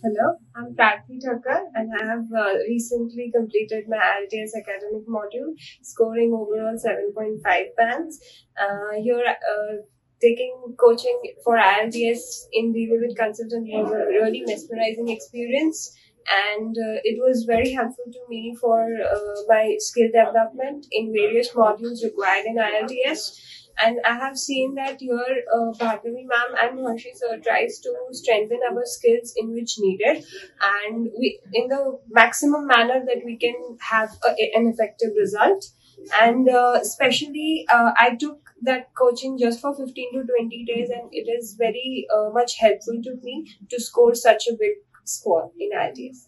Hello, I'm Prarthi Thakkar and I have uh, recently completed my IELTS academic module, scoring overall 7.5 bands. Uh, here, uh, taking coaching for IELTS in D Vivid Consultant was a really mesmerizing experience and uh, it was very helpful to me for uh, my skill development in various modules required in IELTS. And I have seen that your uh, Bhargavi ma'am and Maharshi sir tries to strengthen our skills in which needed, and we in the maximum manner that we can have a, an effective result. And uh, especially, uh, I took that coaching just for 15 to 20 days, and it is very uh, much helpful to me to score such a big score in IELTS.